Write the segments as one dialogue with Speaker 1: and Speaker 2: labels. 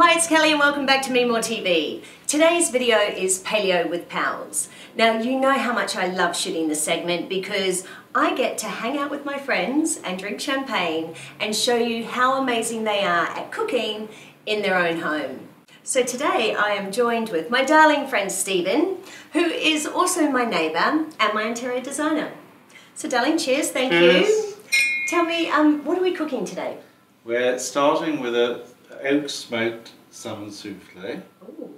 Speaker 1: Hi, it's Kelly and welcome back to Me More TV. Today's video is Paleo with Pals. Now, you know how much I love shooting this segment because I get to hang out with my friends and drink champagne and show you how amazing they are at cooking in their own home. So today I am joined with my darling friend Stephen, who is also my neighbour and my interior designer. So darling, cheers, thank
Speaker 2: Cheers.
Speaker 1: you. Tell me, um, what are we cooking today?
Speaker 2: We're starting with a oak smoked salmon souffle
Speaker 1: Ooh,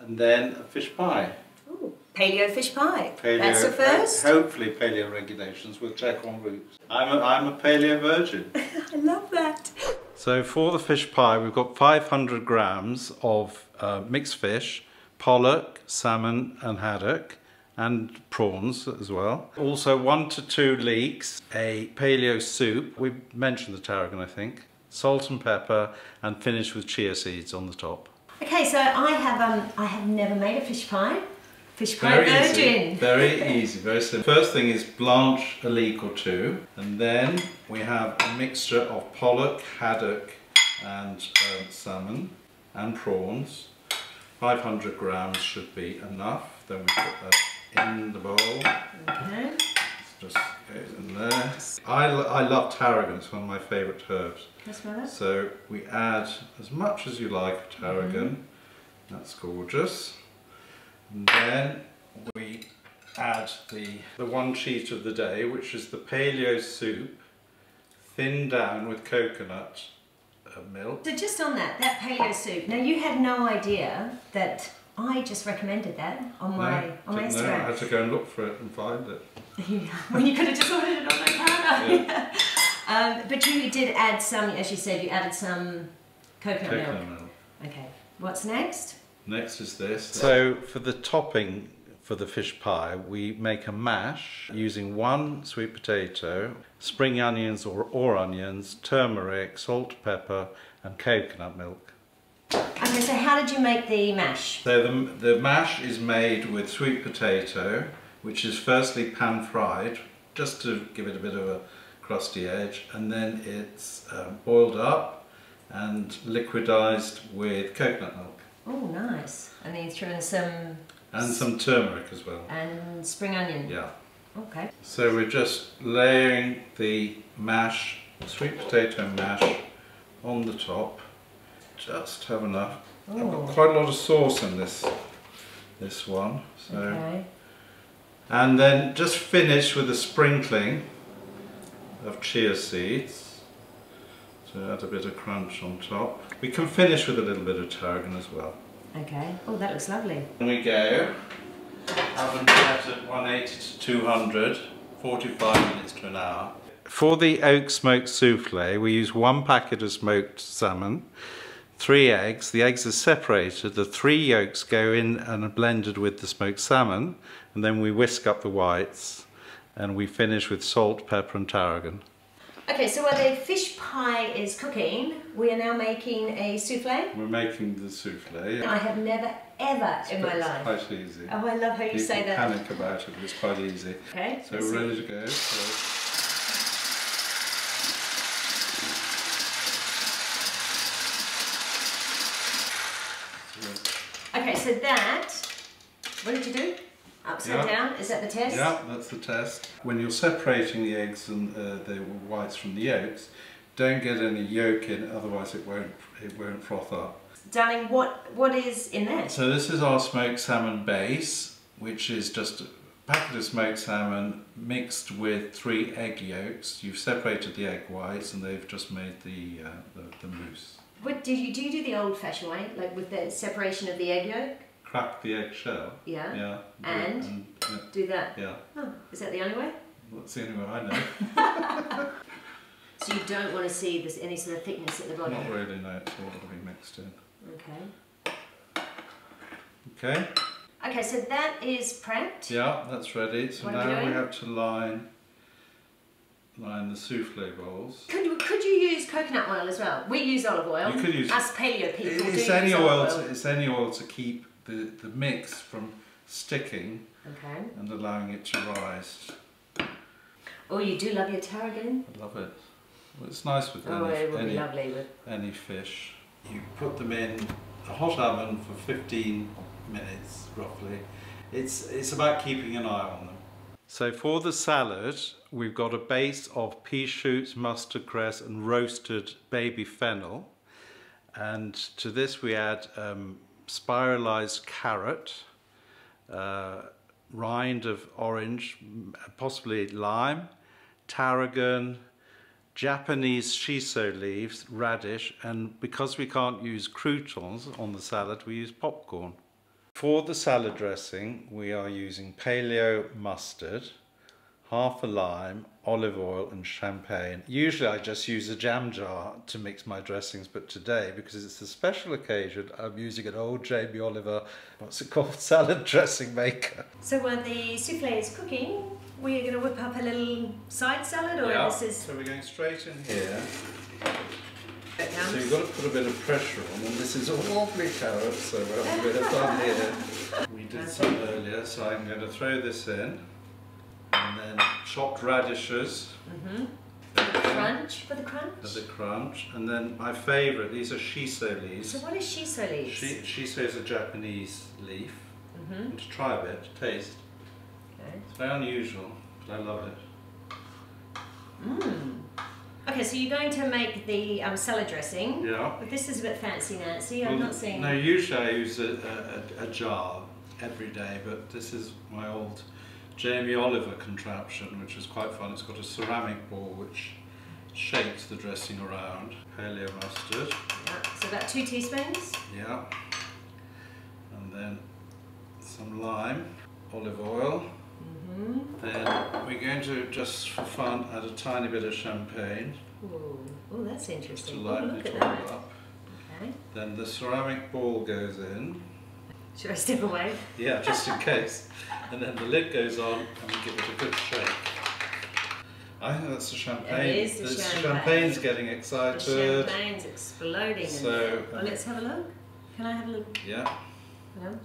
Speaker 2: and then a fish pie.
Speaker 1: ooh, paleo fish pie.
Speaker 2: Paleo,
Speaker 1: That's the first.
Speaker 2: Hopefully paleo regulations, we'll check on route. I'm a, I'm a paleo virgin.
Speaker 1: I love that.
Speaker 2: so for the fish pie we've got 500 grams of uh, mixed fish, pollock, salmon and haddock and prawns as well. Also one to two leeks, a paleo soup, we mentioned the tarragon I think, salt and pepper and finish with chia seeds on the top.
Speaker 1: Okay, so I have um I have never made a fish pie. Fish pie
Speaker 2: Very
Speaker 1: virgin.
Speaker 2: easy. Very easy, very simple. First thing is blanch a leek or two, and then we have a mixture of pollock, haddock, and um, salmon, and prawns. 500 grams should be enough. Then we put that in the bowl.
Speaker 1: Okay.
Speaker 2: Just goes in there. I, I love tarragon. It's one of my favourite herbs.
Speaker 1: Can I smell that?
Speaker 2: So we add as much as you like of tarragon. That's gorgeous. And then we add the, the one cheat of the day, which is the paleo soup, thinned down with coconut uh, milk.
Speaker 1: So just on that, that paleo soup. Now you had no idea that I just recommended that on my
Speaker 2: No,
Speaker 1: on my
Speaker 2: didn't know. I had to go and look for it and find it.
Speaker 1: when you could have just ordered it on my counter. um, but you did add some, as you said, you added some coconut,
Speaker 2: Coconut
Speaker 1: milk.
Speaker 2: milk.
Speaker 1: Okay. What's next?
Speaker 2: Next is this. So for the topping for the fish pie, we make a mash using one sweet potato, spring onions or, or onions, turmeric, salt, pepper, and coconut milk.
Speaker 1: Okay, so how did you make the mash?
Speaker 2: So the, the mash is made with sweet potato, which is firstly pan fried, just to give it a bit of a crusty edge, and then it's um, boiled up and liquidized with coconut milk
Speaker 1: Oh, nice. And then you threw in some
Speaker 2: and some turmeric as well.
Speaker 1: and spring onion.
Speaker 2: Yeah.
Speaker 1: Okay.
Speaker 2: So we're just layering the mash, sweet potato mash, on the top. Just have enough. I've got oh. quite a lot of sauce in this this one. So
Speaker 1: Okay.
Speaker 2: and then just finish with a sprinkling of chia seeds. To add a bit of crunch on top. We can finish with a little bit of tarragon as well.
Speaker 1: Okay. Oh, that looks lovely.
Speaker 2: And we go. Oven set at 180 to 200, 45 minutes to an hour. For the oak smoked souffle, we use one packet of smoked salmon, three eggs. The eggs are separated. The three yolks go in and are blended with the smoked salmon, and then we whisk up the whites, and we finish with salt, pepper, and tarragon.
Speaker 1: Okay, so while the fish pie is cooking, we are now making a souffle.
Speaker 2: We're making the souffle.
Speaker 1: I have never ever in my
Speaker 2: It's
Speaker 1: life.
Speaker 2: quite easy.
Speaker 1: Oh, I love how you
Speaker 2: People
Speaker 1: say that.
Speaker 2: panic about it, but it's quite easy.
Speaker 1: Okay.
Speaker 2: So we're
Speaker 1: see.
Speaker 2: ready to go. So
Speaker 1: Okay, so that. What did you do? Upside
Speaker 2: Yeah.
Speaker 1: down. Is that the test?
Speaker 2: Yeah, that's the test. When you're separating the eggs and uh, the whites from the yolks, don't get any yolk in, otherwise it won't it won't froth up.
Speaker 1: Darling, what what is in there?
Speaker 2: So this is our smoked salmon base, which is just a packet of smoked salmon mixed with three egg yolks. You've separated the egg whites, and they've just made the uh, the, the mousse.
Speaker 1: What do you do? You do the old-fashioned way, like with the separation of the egg yolk.
Speaker 2: Crack the egg shell.
Speaker 1: Yeah.
Speaker 2: Yeah.
Speaker 1: And?
Speaker 2: yeah,
Speaker 1: Do that.
Speaker 2: yeah.
Speaker 1: Oh, is that the only way?
Speaker 2: That's the only way I know.
Speaker 1: So you don't want to see this any sort of thickness at the bottom.
Speaker 2: Not really. No, it's all going to be mixed in.
Speaker 1: Okay.
Speaker 2: Okay.
Speaker 1: Okay, so that is prepped.
Speaker 2: Yeah, that's ready. So
Speaker 1: What
Speaker 2: now we have to line line the souffle bowls.
Speaker 1: Could you, could you use coconut oil as well? We use olive oil.
Speaker 2: You could use-
Speaker 1: Us paleo people
Speaker 2: It's any oil. To, it's any oil to keep the, the mix from sticking
Speaker 1: Okay.
Speaker 2: and allowing it to rise.
Speaker 1: Oh, you do love your tarragon?
Speaker 2: I love it. Well, it's nice with
Speaker 1: Oh,
Speaker 2: any,
Speaker 1: it would be
Speaker 2: any,
Speaker 1: lovely with.
Speaker 2: any fish. You put them in a hot oven for 15 minutes roughly. It's, it's about keeping an eye on them. So for the salad, we've got a base of pea shoots, mustard cress and roasted baby fennel. And to this we add um, spiralized carrot, uh, rind of orange, possibly lime, tarragon, Japanese shiso leaves, radish, and because we can't use croutons on the salad, we use popcorn. For the salad dressing, we are using paleo mustard, half a lime, olive oil and champagne. Usually I just use a jam jar to mix my dressings, but today, because it's a special occasion, I'm using an old Jamie Oliver, what's it called, salad dressing maker.
Speaker 1: So while the souffle is cooking, we're going to whip up a little side salad, or
Speaker 2: yeah.
Speaker 1: this is...
Speaker 2: So we're going straight in here. So you've got to put a bit of pressure on, and this is awfully carrot, so we're having a bit of fun here. We did some earlier, so I'm going to throw this in and then chopped radishes.
Speaker 1: Mm-hmm. For the crunch, for the crunch.
Speaker 2: For the crunch, and then my favourite. These are shiso leaves.
Speaker 1: So what is shiso leaves?
Speaker 2: Shi shiso is a Japanese leaf.
Speaker 1: Mm-hmm.
Speaker 2: To try a bit, to taste.
Speaker 1: Okay.
Speaker 2: It's very unusual, but I love it.
Speaker 1: Mmm. Okay, so you're going to make the um, salad dressing.
Speaker 2: Yeah.
Speaker 1: But this is a bit fancy, Nancy. I'm
Speaker 2: Well,
Speaker 1: not seeing.
Speaker 2: No, usually I use a, a, a jar every day, but this is my old Jamie Oliver contraption, which is quite fun. It's got a ceramic ball which shakes the dressing around. Paleo mustard.
Speaker 1: Yeah, so about two teaspoons.
Speaker 2: Yeah. And then some lime, olive oil. Then we're going to, just for fun, add a tiny bit of champagne
Speaker 1: Ooh, oh, that's
Speaker 2: to
Speaker 1: interesting. Oh,
Speaker 2: lighten
Speaker 1: look
Speaker 2: it
Speaker 1: at
Speaker 2: up.
Speaker 1: Okay.
Speaker 2: Then the ceramic ball goes in.
Speaker 1: Should I step away?
Speaker 2: Yeah, just in case. And then the lid goes on and we give it a good shake. I think that's the champagne.
Speaker 1: It is the champagne.
Speaker 2: champagne's getting excited.
Speaker 1: The champagne's exploding.
Speaker 2: So,
Speaker 1: well, let's have a look. Can I have a look?
Speaker 2: Yeah.
Speaker 1: No.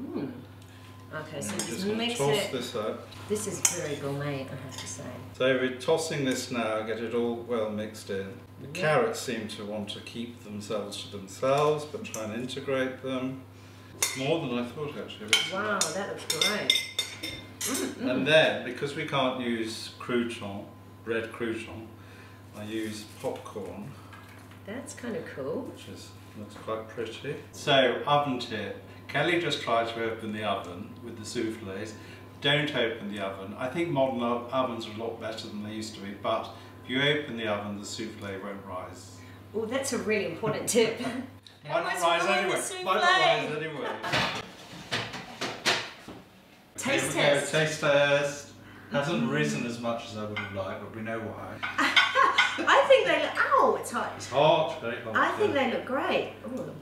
Speaker 1: Mmm. Okay, so just,
Speaker 2: just going to
Speaker 1: mix
Speaker 2: toss
Speaker 1: it.
Speaker 2: this up.
Speaker 1: This is very gourmet, I have to say.
Speaker 2: So we're tossing this now, get it all well mixed in. The
Speaker 1: Yeah.
Speaker 2: carrots seem to want to keep themselves to themselves, but try and integrate them. More than I thought actually.
Speaker 1: Wow, that looks great. Mm,
Speaker 2: And then, because we can't use crouton, bread crouton, I use popcorn,
Speaker 1: That's kind of cool.
Speaker 2: which is looks quite pretty. So, oven tip. Kelly just tried to open the oven with the soufflés. Don't open the oven. I think modern ovens are a lot better than they used to be, but if you open the oven, the soufflé won't rise.
Speaker 1: Oh, that's a really important tip.
Speaker 2: Might not
Speaker 1: must
Speaker 2: rise
Speaker 1: ruin the
Speaker 2: anyway.
Speaker 1: soufflé.
Speaker 2: Might not rise anyway.
Speaker 1: Taste
Speaker 2: Here we go,
Speaker 1: test.
Speaker 2: Taste test. Hasn't mm. risen as much as I would have liked, but we know why.
Speaker 1: I think they look. Ow, it's hot.
Speaker 2: It's hot, very hot.
Speaker 1: I think they look great. Ooh.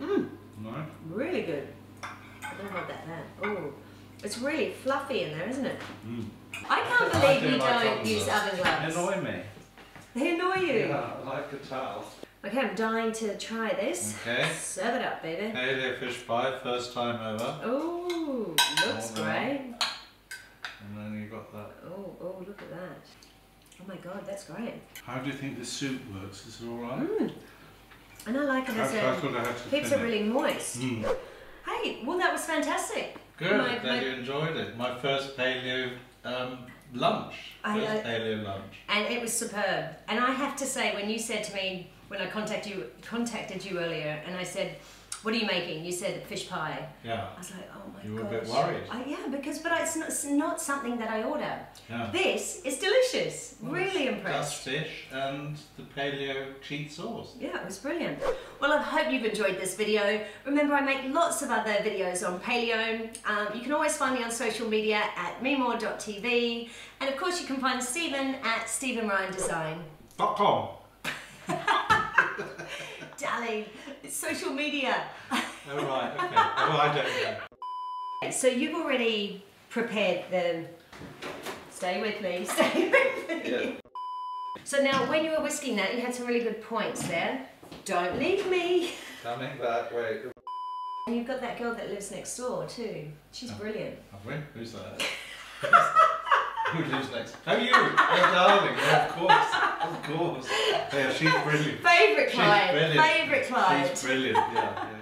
Speaker 1: Mmm,
Speaker 2: No?
Speaker 1: Really good. I don't know what that meant. Oh, it's really fluffy in there, isn't it?
Speaker 2: Mm.
Speaker 1: I can't
Speaker 2: I
Speaker 1: believe
Speaker 2: do
Speaker 1: you
Speaker 2: like
Speaker 1: don't
Speaker 2: oven
Speaker 1: use
Speaker 2: gloves.
Speaker 1: oven
Speaker 2: They
Speaker 1: gloves.
Speaker 2: annoy me.
Speaker 1: They annoy you.
Speaker 2: Yeah, I like a towel.
Speaker 1: Okay, I'm dying to try this.
Speaker 2: Okay.
Speaker 1: Serve it up, baby.
Speaker 2: Paleo fish pie, first time ever.
Speaker 1: Oh, looks
Speaker 2: no.
Speaker 1: great.
Speaker 2: And then you got that.
Speaker 1: Oh, oh, look at that. Oh my god, that's great.
Speaker 2: How do you think the soup works? Is it alright?
Speaker 1: Mmm. And I like it as
Speaker 2: I
Speaker 1: a keeps it really moist.
Speaker 2: Mm.
Speaker 1: Hey, well that was fantastic.
Speaker 2: Good,
Speaker 1: My-
Speaker 2: glad
Speaker 1: my-
Speaker 2: you enjoyed it. My first paleo um, lunch.
Speaker 1: I-
Speaker 2: first
Speaker 1: I-
Speaker 2: paleo lunch.
Speaker 1: And it was superb. And I have to say, when you said to me when I contacted you contacted you earlier, and I said, "What are you making?" You said fish pie.
Speaker 2: Yeah.
Speaker 1: I was like, "Oh my god."
Speaker 2: You were a bit worried.
Speaker 1: I, yeah, because but it's not, it's not something that I order.
Speaker 2: Yeah.
Speaker 1: This is delicious.
Speaker 2: Well,
Speaker 1: really impressed.
Speaker 2: Dust fish and the paleo cheese sauce.
Speaker 1: Yeah, it was brilliant. Well, I hope you've enjoyed this video. Remember, I make lots of other videos on paleo. Um, you can always find me on social media at memore.tv. And of course, you can find Stephen at stephenryandesign.com. Ryan Design.
Speaker 2: Dot com.
Speaker 1: Darling, it's social media.
Speaker 2: Oh right, okay. well, I don't know.
Speaker 1: So you've already prepared the... Stay with me, stay with me.
Speaker 2: Yeah.
Speaker 1: So now, when you were whisking that, you had some really good points there. Don't leave me.
Speaker 2: Coming back, wait.
Speaker 1: And you've got that girl that lives next door too. She's oh, brilliant.
Speaker 2: Have we? Who's that? Who lives next? Oh, you! Oh, darling. Yeah, of course. Of course. Yeah, she's brilliant.
Speaker 1: Favourite
Speaker 2: She's
Speaker 1: client.
Speaker 2: brilliant.
Speaker 1: Favourite client.
Speaker 2: She's brilliant. Yeah, yeah.